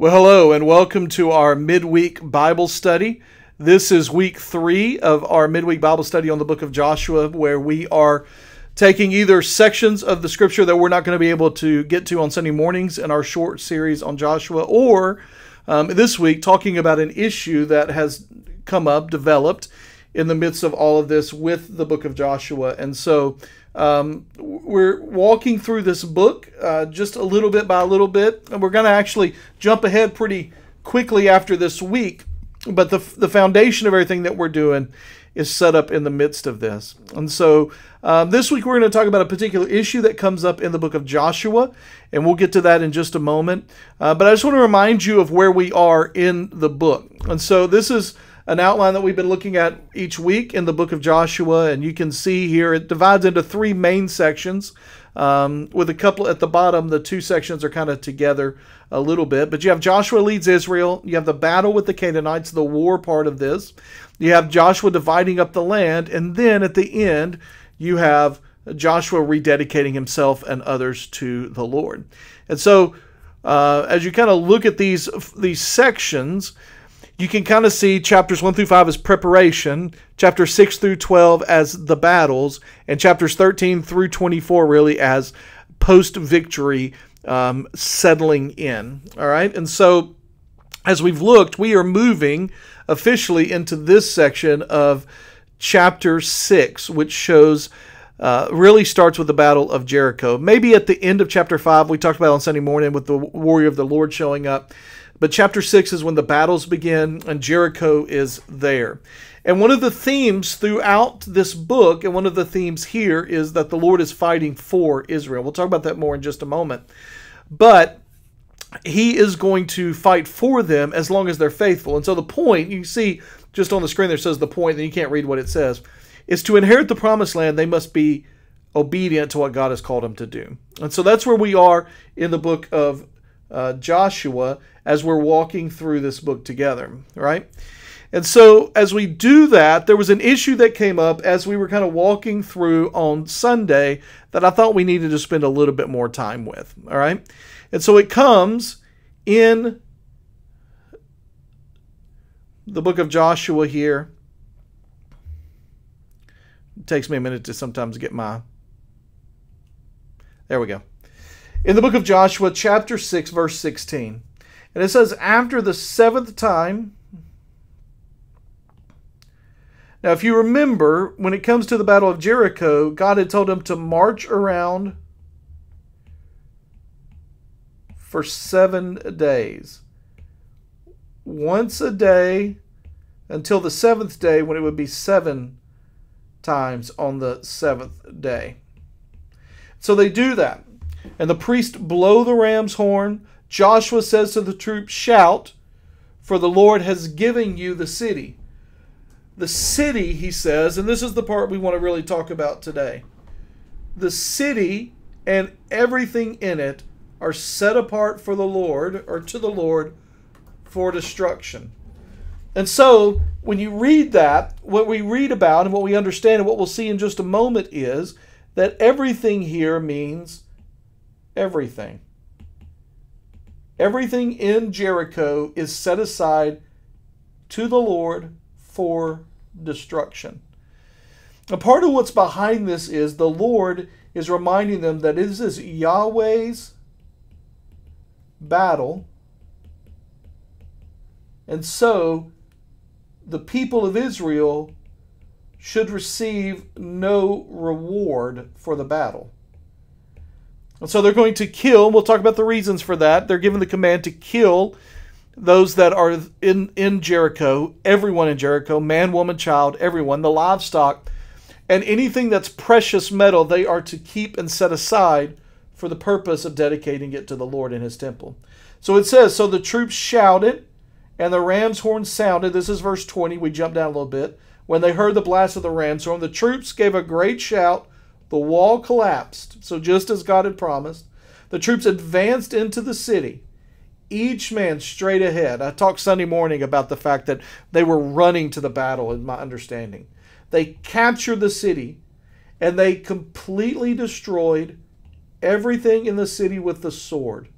Well, hello, and welcome to our midweek Bible study. This is week three of our midweek Bible study on the book of Joshua, where we are taking either sections of the scripture that we're not going to be able to get to on Sunday mornings in our short series on Joshua, or um, this week talking about an issue that has come up, developed in the midst of all of this with the book of Joshua. And so um, we're walking through this book uh, just a little bit by a little bit, and we're going to actually jump ahead pretty quickly after this week. But the, the foundation of everything that we're doing is set up in the midst of this. And so um, this week we're going to talk about a particular issue that comes up in the book of Joshua, and we'll get to that in just a moment. Uh, but I just want to remind you of where we are in the book. And so this is an outline that we've been looking at each week in the book of Joshua, and you can see here it divides into three main sections. Um, with a couple at the bottom, the two sections are kind of together a little bit. But you have Joshua leads Israel, you have the battle with the Canaanites, the war part of this, you have Joshua dividing up the land, and then at the end, you have Joshua rededicating himself and others to the Lord. And so, uh, as you kind of look at these these sections, you can kind of see chapters 1 through 5 as preparation, chapters 6 through 12 as the battles, and chapters 13 through 24 really as post victory um, settling in. All right. And so as we've looked, we are moving officially into this section of chapter 6, which shows. Uh, really starts with the Battle of Jericho. Maybe at the end of chapter 5, we talked about on Sunday morning with the warrior of the Lord showing up. But chapter 6 is when the battles begin and Jericho is there. And one of the themes throughout this book, and one of the themes here, is that the Lord is fighting for Israel. We'll talk about that more in just a moment. But he is going to fight for them as long as they're faithful. And so the point, you see just on the screen there says the point, and you can't read what it says, is to inherit the promised land, they must be obedient to what God has called them to do. And so that's where we are in the book of uh, Joshua as we're walking through this book together, right? And so, as we do that, there was an issue that came up as we were kind of walking through on Sunday that I thought we needed to spend a little bit more time with, all right? And so it comes in the book of Joshua here. It takes me a minute to sometimes get my. There we go in the book of Joshua, chapter 6, verse 16. And it says, After the seventh time. Now, if you remember, when it comes to the Battle of Jericho, God had told him to march around for seven days. Once a day until the seventh day, when it would be seven times on the seventh day. So they do that and the priest blow the ram's horn. Joshua says to the troops, Shout, for the Lord has given you the city. The city, he says, and this is the part we want to really talk about today. The city and everything in it are set apart for the Lord, or to the Lord, for destruction. And so, when you read that, what we read about and what we understand and what we'll see in just a moment is that everything here means everything. Everything in Jericho is set aside to the Lord for destruction. A part of what's behind this is the Lord is reminding them that this is Yahweh's battle. And so the people of Israel should receive no reward for the battle. And so they're going to kill, we'll talk about the reasons for that. They're given the command to kill those that are in, in Jericho, everyone in Jericho, man, woman, child, everyone, the livestock, and anything that's precious metal, they are to keep and set aside for the purpose of dedicating it to the Lord in his temple. So it says, So the troops shouted, and the ram's horn sounded. This is verse 20. We jump down a little bit. When they heard the blast of the ram's horn, the troops gave a great shout the wall collapsed, so just as God had promised. The troops advanced into the city, each man straight ahead. I talked Sunday morning about the fact that they were running to the battle, in my understanding. They captured the city and they completely destroyed everything in the city with the sword.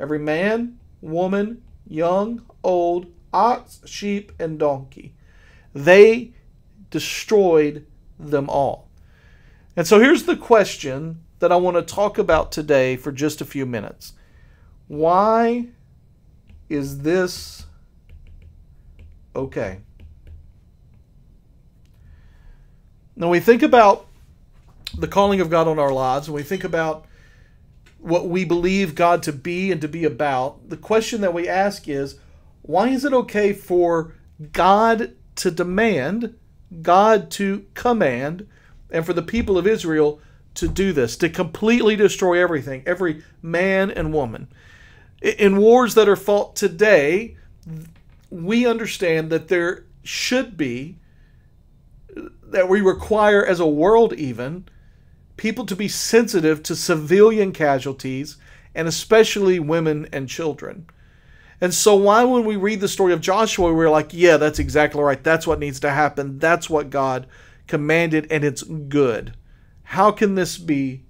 Every man, woman, young, old, ox, sheep, and donkey. They destroyed them all. And so here's the question that I want to talk about today for just a few minutes. Why is this okay? Now we think about the calling of God on our lives, and we think about what we believe God to be and to be about, the question that we ask is why is it okay for God to demand, God to command, and for the people of Israel to do this, to completely destroy everything, every man and woman? In wars that are fought today, we understand that there should be, that we require as a world even, people to be sensitive to civilian casualties and especially women and children. And so, why, when we read the story of Joshua, we're like, yeah, that's exactly right. That's what needs to happen. That's what God commanded, and it's good. How can this be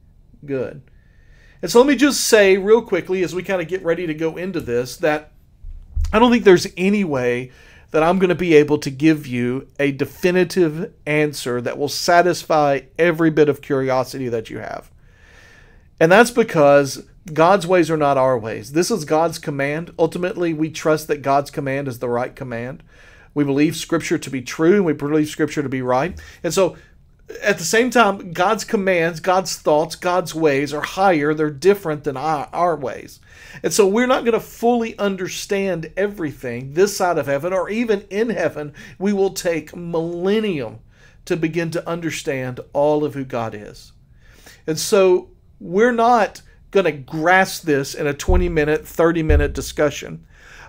good? And so, let me just say real quickly as we kind of get ready to go into this that I don't think there's any way that I'm going to be able to give you a definitive answer that will satisfy every bit of curiosity that you have. And that's because God's ways are not our ways. This is God's command. Ultimately, we trust that God's command is the right command. We believe Scripture to be true and we believe Scripture to be right. And so at the same time, God's commands, God's thoughts, God's ways are higher. They're different than our, our ways. And so we're not going to fully understand everything this side of heaven or even in heaven. We will take millennium to begin to understand all of who God is. And so we're not going to grasp this in a 20 minute, 30 minute discussion.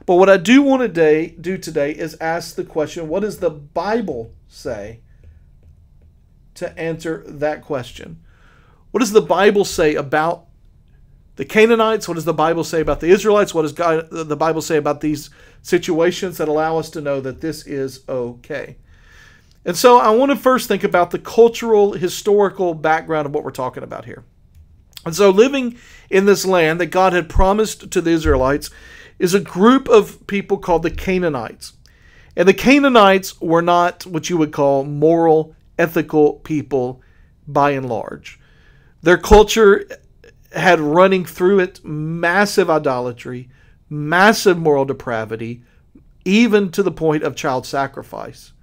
But what I do want to do today is ask the question what does the Bible say? to answer that question. What does the Bible say about the Canaanites? What does the Bible say about the Israelites? What does God, the Bible say about these situations that allow us to know that this is okay? And so I want to first think about the cultural, historical background of what we're talking about here. And so living in this land that God had promised to the Israelites is a group of people called the Canaanites. And the Canaanites were not what you would call moral ethical people by and large. Their culture had running through it massive idolatry, massive moral depravity, even to the point of child sacrifice.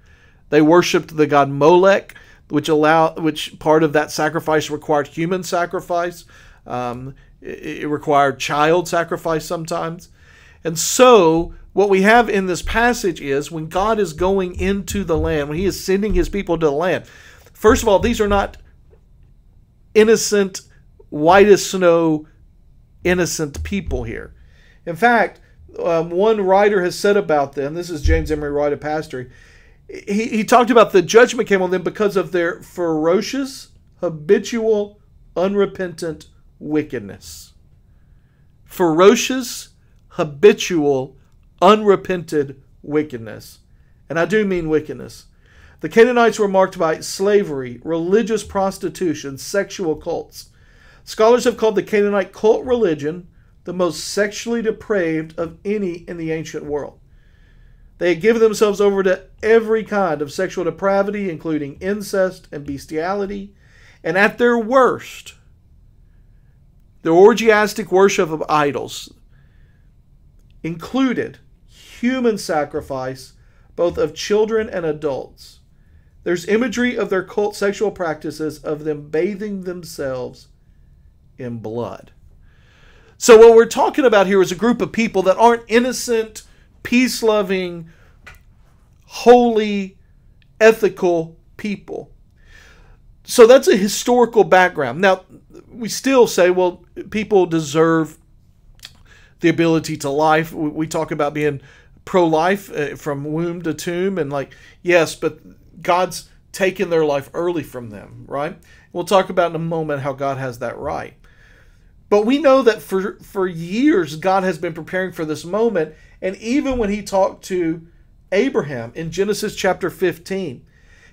They worshipped the god Molech, which allow which part of that sacrifice required human sacrifice. Um, it, it required child sacrifice sometimes. And so what we have in this passage is when God is going into the land, when He is sending His people to the land, first of all, these are not innocent, white as snow, innocent people here. In fact, um, one writer has said about them, this is James Emery White, a pastor, he, he talked about the judgment came on them because of their ferocious, habitual, unrepentant wickedness. Ferocious, habitual, unrepented wickedness. And I do mean wickedness. The Canaanites were marked by slavery, religious prostitution, sexual cults. Scholars have called the Canaanite cult religion the most sexually depraved of any in the ancient world. They had given themselves over to every kind of sexual depravity, including incest and bestiality. And at their worst, the orgiastic worship of idols included human sacrifice, both of children and adults. There's imagery of their cult sexual practices of them bathing themselves in blood. So, what we're talking about here is a group of people that aren't innocent, peace loving, holy, ethical people. So, that's a historical background. Now, we still say, well, people deserve the ability to life. We talk about being pro life uh, from womb to tomb. And like, yes, but God's taken their life early from them, right? We'll talk about in a moment how God has that right. But we know that for, for years, God has been preparing for this moment. And even when he talked to Abraham in Genesis chapter 15,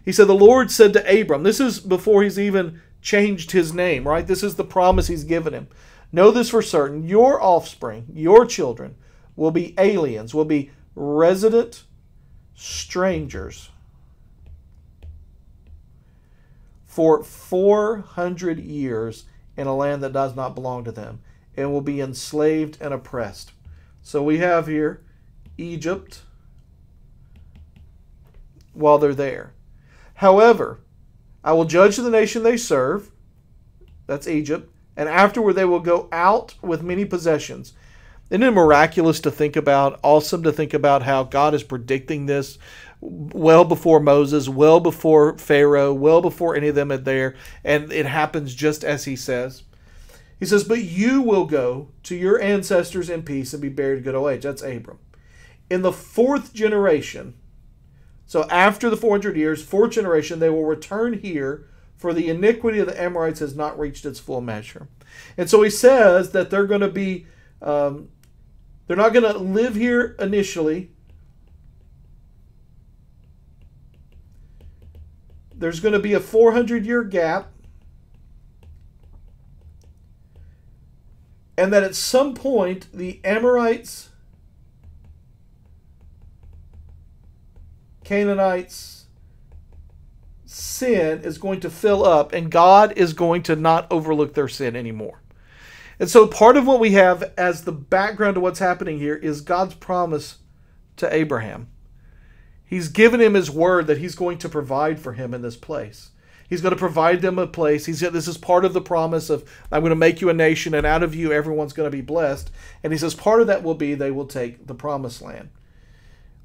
he said, The Lord said to Abram, this is before he's even changed his name, right? This is the promise he's given him. Know this for certain your offspring, your children, will be aliens, will be resident strangers for 400 years in a land that does not belong to them and will be enslaved and oppressed. So we have here Egypt while they're there. However, I will judge the nation they serve, that's Egypt, and afterward they will go out with many possessions. Isn't it miraculous to think about, awesome to think about how God is predicting this well before Moses, well before Pharaoh, well before any of them are there, and it happens just as he says. He says, But you will go to your ancestors in peace and be buried in good old age. That's Abram. In the fourth generation, so after the 400 years, fourth generation, they will return here, for the iniquity of the Amorites has not reached its full measure. And so he says that they're going to be, um, they're not going to live here initially. There's going to be a 400 year gap. And that at some point, the Amorites Canaanites' sin is going to fill up, and God is going to not overlook their sin anymore. And so, part of what we have as the background to what's happening here is God's promise to Abraham. He's given him his word that he's going to provide for him in this place. He's going to provide them a place. He's this is part of the promise of I'm going to make you a nation, and out of you everyone's going to be blessed. And he says part of that will be they will take the promised land.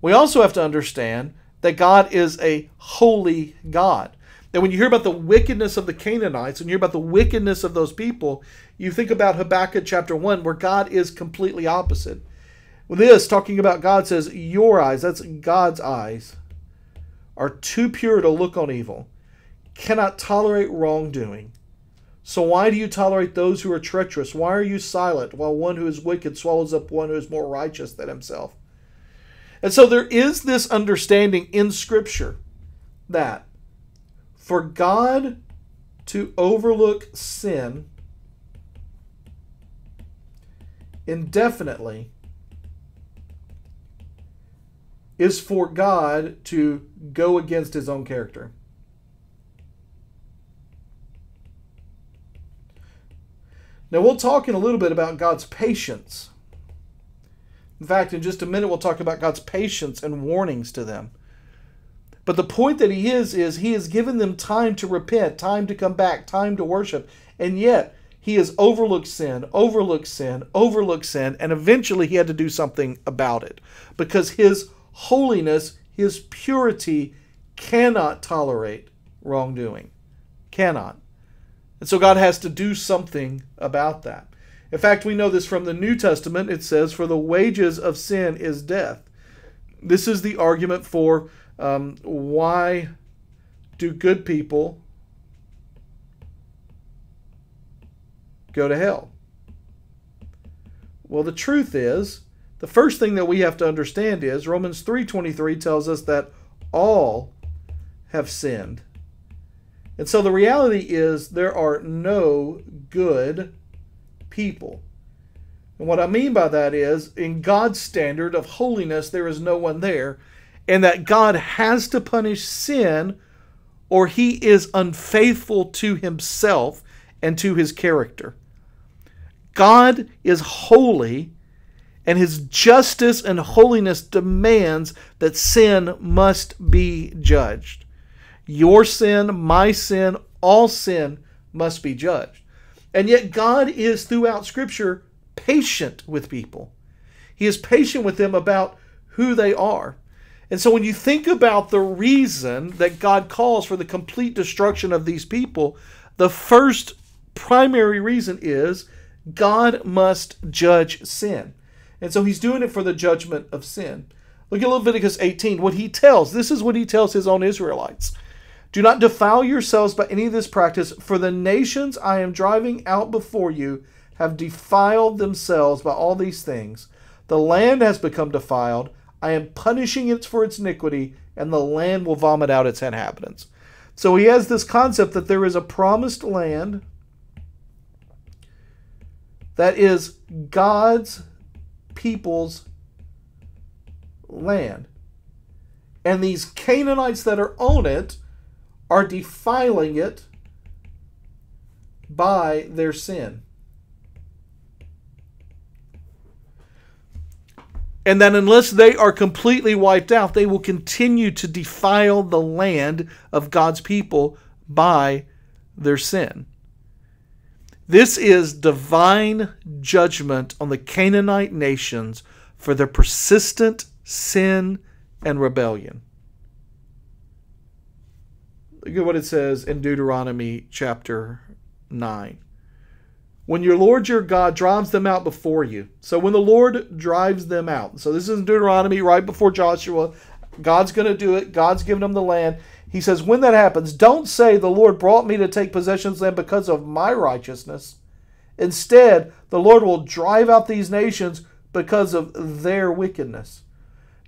We also have to understand that God is a holy God. And when you hear about the wickedness of the Canaanites and you hear about the wickedness of those people, you think about Habakkuk chapter 1, where God is completely opposite. With this, talking about God, says, Your eyes, that's God's eyes, are too pure to look on evil, cannot tolerate wrongdoing. So why do you tolerate those who are treacherous? Why are you silent while one who is wicked swallows up one who is more righteous than himself? And so there is this understanding in Scripture that for God to overlook sin indefinitely is for God to go against his own character. Now, we'll talk in a little bit about God's patience in fact, in just a minute, we'll talk about God's patience and warnings to them. But the point that he is, is he has given them time to repent, time to come back, time to worship. And yet, he has overlooked sin, overlooked sin, overlooked sin, and eventually he had to do something about it. Because his holiness, his purity, cannot tolerate wrongdoing. Cannot. And so God has to do something about that. In fact, we know this from the New Testament. It says, For the wages of sin is death. This is the argument for um, why do good people go to hell? Well, the truth is, the first thing that we have to understand is Romans 3:23 tells us that all have sinned. And so the reality is there are no good people. And what I mean by that is, in God's standard of holiness, there is no one there, and that God has to punish sin or he is unfaithful to himself and to his character. God is holy, and his justice and holiness demands that sin must be judged. Your sin, my sin, all sin must be judged. And yet, God is throughout Scripture patient with people. He is patient with them about who they are. And so, when you think about the reason that God calls for the complete destruction of these people, the first primary reason is God must judge sin. And so, He's doing it for the judgment of sin. Look at Leviticus 18. What He tells, this is what He tells His own Israelites. Do not defile yourselves by any of this practice, for the nations I am driving out before you have defiled themselves by all these things. The land has become defiled. I am punishing it for its iniquity, and the land will vomit out its inhabitants. So he has this concept that there is a promised land that is God's people's land. And these Canaanites that are on it are defiling it by their sin. And that unless they are completely wiped out, they will continue to defile the land of God's people by their sin. This is divine judgment on the Canaanite nations for their persistent sin and rebellion. Look at what it says in Deuteronomy chapter 9. When your Lord your God drives them out before you. So when the Lord drives them out. So this is Deuteronomy right before Joshua. God's going to do it. God's giving them the land. He says, when that happens, don't say, The Lord brought me to take possession of the land because of my righteousness. Instead, the Lord will drive out these nations because of their wickedness.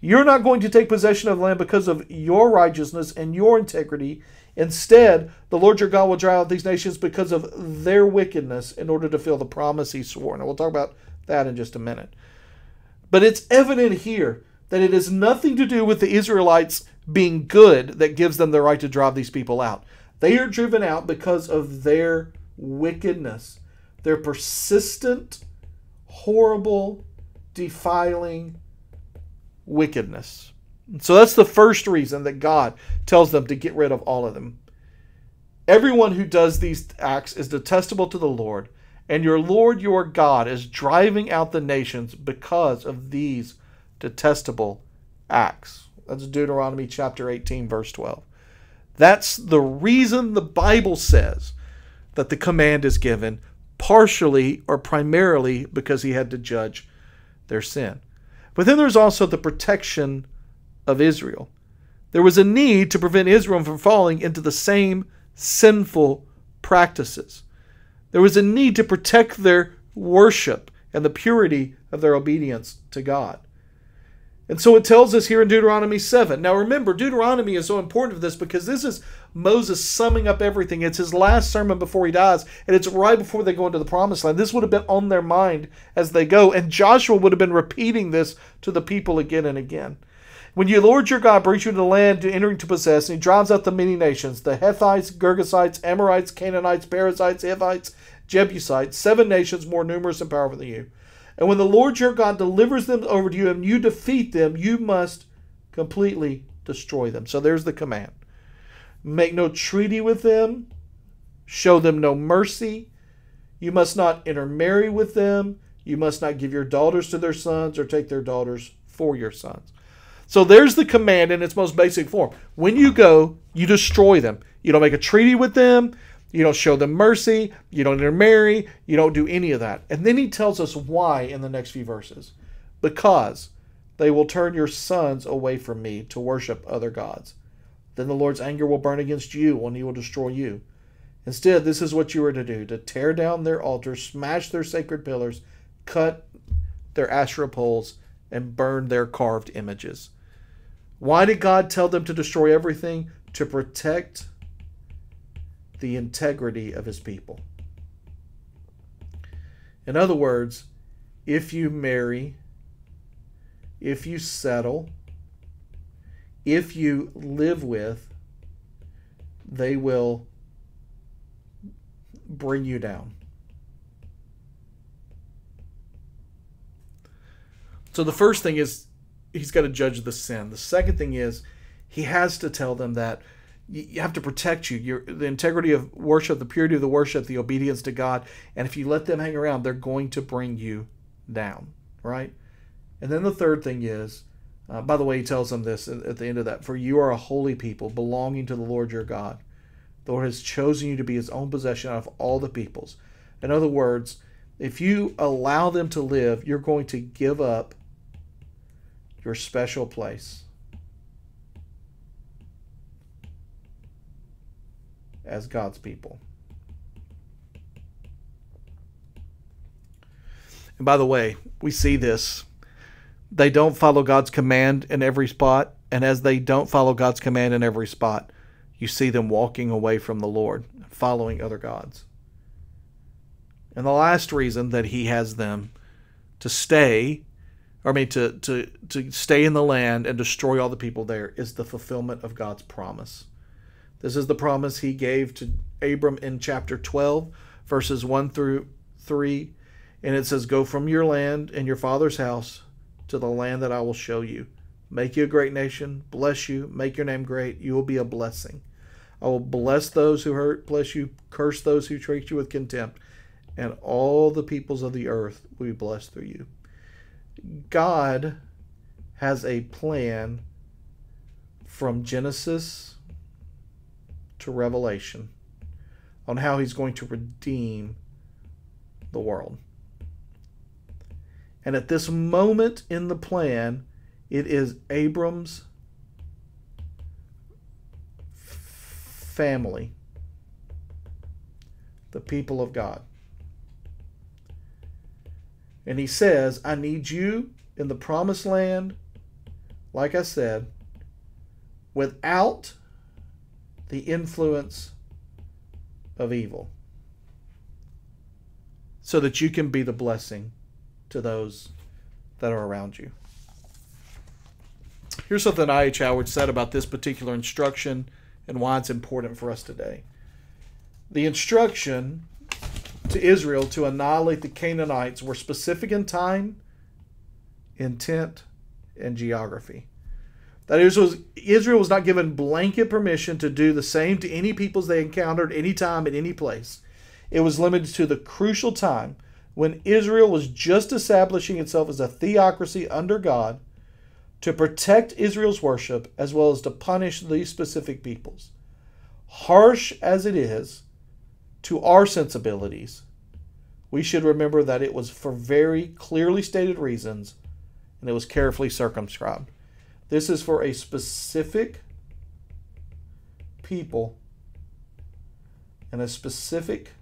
You're not going to take possession of the land because of your righteousness and your integrity. Instead, the Lord your God will drive out these nations because of their wickedness in order to fulfill the promise he swore. And we'll talk about that in just a minute. But it's evident here that it has nothing to do with the Israelites being good that gives them the right to drive these people out. They are driven out because of their wickedness, their persistent, horrible, defiling wickedness. So that's the first reason that God tells them to get rid of all of them. Everyone who does these acts is detestable to the Lord, and your Lord your God is driving out the nations because of these detestable acts. That's Deuteronomy chapter 18, verse 12. That's the reason the Bible says that the command is given, partially or primarily because he had to judge their sin. But then there's also the protection of Israel. There was a need to prevent Israel from falling into the same sinful practices. There was a need to protect their worship and the purity of their obedience to God. And so it tells us here in Deuteronomy 7. Now remember, Deuteronomy is so important for this because this is Moses summing up everything. It's his last sermon before he dies, and it's right before they go into the promised land. This would have been on their mind as they go, and Joshua would have been repeating this to the people again and again. When you Lord your God brings you into the land to entering to possess, and he drives out the many nations, the Hittites, Girgashites, Amorites, Canaanites, Perizzites, Hivites, Jebusites, seven nations more numerous and powerful than you. And when the Lord your God delivers them over to you and you defeat them, you must completely destroy them. So there's the command. Make no treaty with them, show them no mercy. You must not intermarry with them. You must not give your daughters to their sons or take their daughters for your sons. So there's the command in its most basic form. When you go, you destroy them. You don't make a treaty with them. You don't show them mercy. You don't intermarry. You don't do any of that. And then he tells us why in the next few verses. Because they will turn your sons away from me to worship other gods. Then the Lord's anger will burn against you and he will destroy you. Instead, this is what you are to do to tear down their altars, smash their sacred pillars, cut their Asherah poles, and burn their carved images. Why did God tell them to destroy everything? To protect the integrity of his people. In other words, if you marry, if you settle, if you live with, they will bring you down. So the first thing is he's got to judge the sin. The second thing is he has to tell them that you have to protect you. Your the integrity of worship the purity of the worship the obedience to god. And if you let them hang around they're going to bring you down right? And then the third thing is uh, by the way he tells them this at, at the end of that for you are a holy people belonging to the lord your god. The lord has chosen you to be his own possession out of all the peoples. In other words if you allow them to live you're going to give up your special place as God's people. And by the way, we see this. They don't follow God's command in every spot. And as they don't follow God's command in every spot, you see them walking away from the Lord, following other gods. And the last reason that he has them to stay or I mean, to, to, to stay in the land and destroy all the people there is the fulfillment of God's promise. This is the promise he gave to Abram in chapter 12, verses 1 through 3. And it says, Go from your land and your father's house to the land that I will show you. Make you a great nation, bless you, make your name great. You will be a blessing. I will bless those who hurt, bless you, curse those who treat you with contempt, and all the peoples of the earth will be blessed through you. God has a plan from Genesis to Revelation on how he's going to redeem the world. And at this moment in the plan, it is Abram's family, the people of God. And he says, I need you in the promised land, like I said, without the influence of evil, so that you can be the blessing to those that are around you. Here's something I.H. Howard said about this particular instruction and why it's important for us today. The instruction to Israel to annihilate the Canaanites were specific in time, intent, and geography. That Israel was not given blanket permission to do the same to any peoples they encountered anytime at any place. It was limited to the crucial time when Israel was just establishing itself as a theocracy under God to protect Israel's worship as well as to punish these specific peoples. Harsh as it is to our sensibilities, we should remember that it was for very clearly stated reasons and it was carefully circumscribed. This is for a specific people in a specific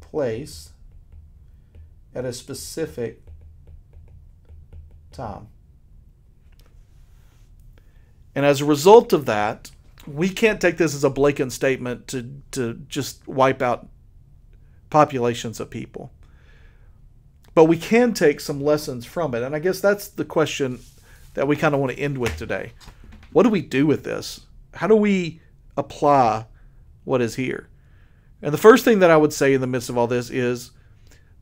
place at a specific time. And as a result of that, we can't take this as a blatant statement to, to just wipe out populations of people. But we can take some lessons from it. And I guess that's the question that we kind of want to end with today. What do we do with this? How do we apply what is here? And the first thing that I would say in the midst of all this is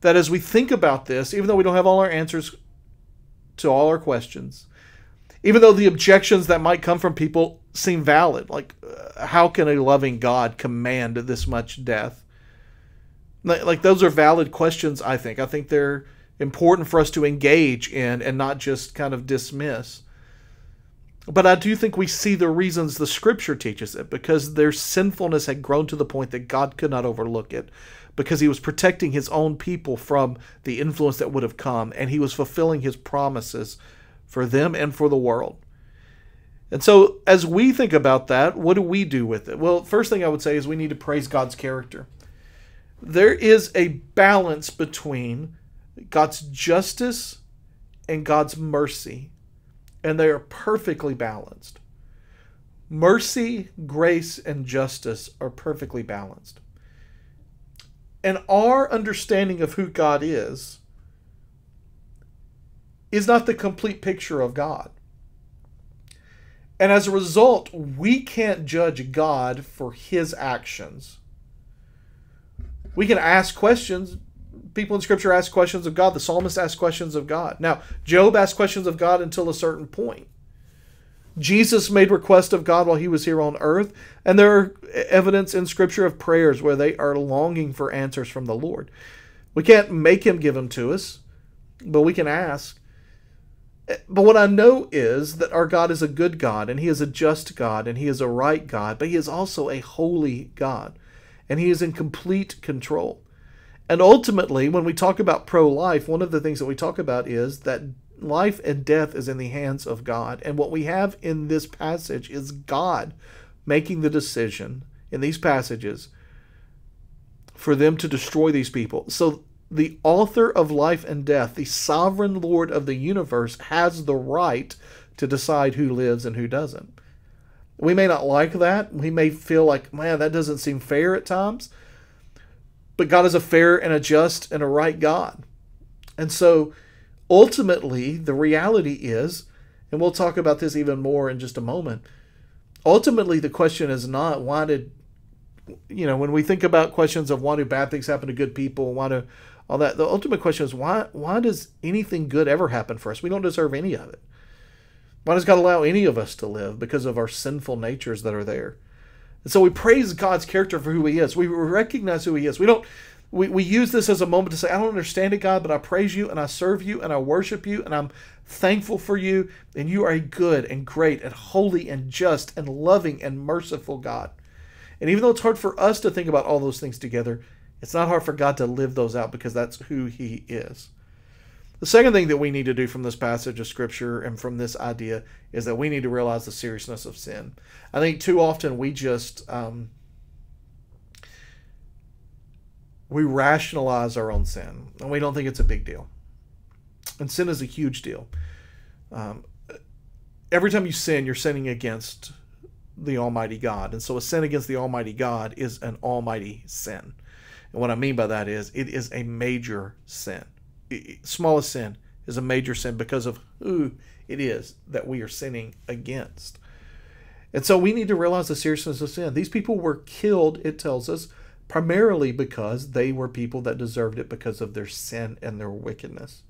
that as we think about this, even though we don't have all our answers to all our questions, even though the objections that might come from people seem valid, like uh, how can a loving God command this much death? Like, like those are valid questions, I think. I think they're important for us to engage in and not just kind of dismiss. But I do think we see the reasons the scripture teaches it because their sinfulness had grown to the point that God could not overlook it because he was protecting his own people from the influence that would have come, and he was fulfilling his promises for them and for the world. And so, as we think about that, what do we do with it? Well, first thing I would say is we need to praise God's character. There is a balance between God's justice and God's mercy, and they are perfectly balanced. Mercy, grace, and justice are perfectly balanced. And our understanding of who God is is not the complete picture of God. And as a result, we can't judge God for his actions. We can ask questions. People in Scripture ask questions of God. The psalmist asked questions of God. Now, Job asked questions of God until a certain point. Jesus made request of God while he was here on earth, and there are evidence in Scripture of prayers where they are longing for answers from the Lord. We can't make him give them to us, but we can ask. But what I know is that our God is a good God, and He is a just God, and He is a right God, but He is also a holy God, and He is in complete control. And ultimately, when we talk about pro life, one of the things that we talk about is that life and death is in the hands of God. And what we have in this passage is God making the decision in these passages for them to destroy these people. So the author of life and death, the sovereign Lord of the universe, has the right to decide who lives and who doesn't. We may not like that. We may feel like, man, that doesn't seem fair at times. But God is a fair and a just and a right God. And so ultimately, the reality is, and we'll talk about this even more in just a moment. Ultimately, the question is not why did, you know, when we think about questions of why do bad things happen to good people, why do all that, the ultimate question is why why does anything good ever happen for us? We don't deserve any of it. Why does God allow any of us to live because of our sinful natures that are there? And so we praise God's character for who He is. We recognize who He is. We don't. We, we use this as a moment to say, I don't understand it, God, but I praise you and I serve you and I worship you and I'm thankful for you. And you are a good and great and holy and just and loving and merciful God. And even though it's hard for us to think about all those things together, it's not hard for God to live those out because that's who He is. The second thing that we need to do from this passage of Scripture and from this idea is that we need to realize the seriousness of sin. I think too often we just um, we rationalize our own sin and we don't think it's a big deal. And sin is a huge deal. Um, every time you sin, you're sinning against the Almighty God. And so a sin against the Almighty God is an almighty sin. And what I mean by that is it is a major sin smallest sin is a major sin because of who it is that we are sinning against. And so we need to realize the seriousness of sin. These people were killed, it tells us, primarily because they were people that deserved it because of their sin and their wickedness.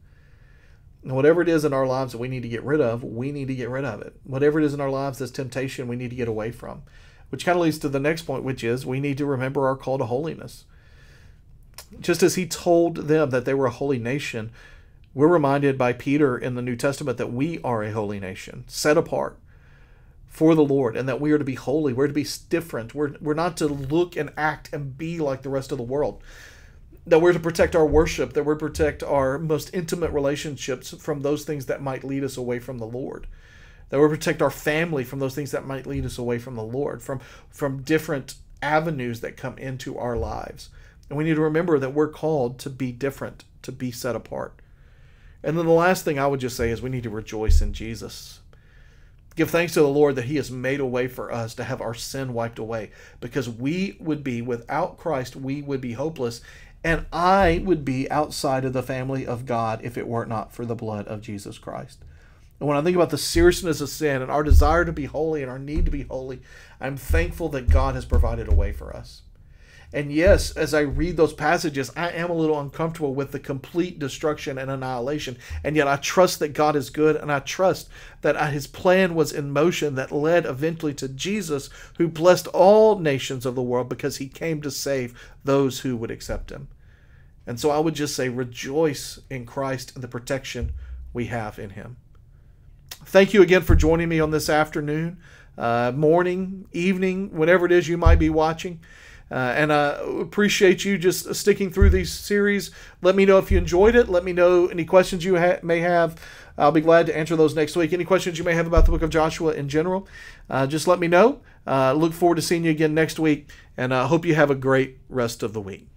And whatever it is in our lives that we need to get rid of, we need to get rid of it. Whatever it is in our lives that's temptation, we need to get away from. Which kind of leads to the next point, which is we need to remember our call to holiness. Just as he told them that they were a holy nation, we're reminded by Peter in the New Testament that we are a holy nation, set apart for the Lord, and that we are to be holy. We're to be different. We're, we're not to look and act and be like the rest of the world. That we're to protect our worship, that we're to protect our most intimate relationships from those things that might lead us away from the Lord. That we protect our family from those things that might lead us away from the Lord, from, from different avenues that come into our lives. And we need to remember that we're called to be different, to be set apart. And then the last thing I would just say is we need to rejoice in Jesus. Give thanks to the Lord that He has made a way for us to have our sin wiped away because we would be, without Christ, we would be hopeless. And I would be outside of the family of God if it were not for the blood of Jesus Christ. And when I think about the seriousness of sin and our desire to be holy and our need to be holy, I'm thankful that God has provided a way for us. And yes, as I read those passages, I am a little uncomfortable with the complete destruction and annihilation. And yet I trust that God is good, and I trust that his plan was in motion that led eventually to Jesus, who blessed all nations of the world because he came to save those who would accept him. And so I would just say, rejoice in Christ and the protection we have in him. Thank you again for joining me on this afternoon, uh, morning, evening, whenever it is you might be watching. Uh, and I appreciate you just sticking through these series. Let me know if you enjoyed it. Let me know any questions you ha- may have. I'll be glad to answer those next week. Any questions you may have about the book of Joshua in general, uh, just let me know. Uh, look forward to seeing you again next week, and I hope you have a great rest of the week.